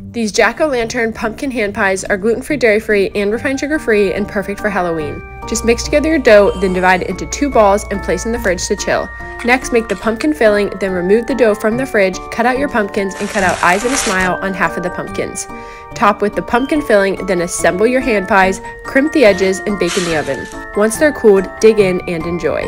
These jack-o'-lantern pumpkin hand pies are gluten-free, dairy-free, and refined sugar-free and perfect for Halloween. Just mix together your dough, then divide it into two balls and place in the fridge to chill. Next, make the pumpkin filling, then remove the dough from the fridge, cut out your pumpkins, and cut out eyes and a smile on half of the pumpkins. Top with the pumpkin filling, then assemble your hand pies, crimp the edges, and bake in the oven. Once they're cooled, dig in and enjoy.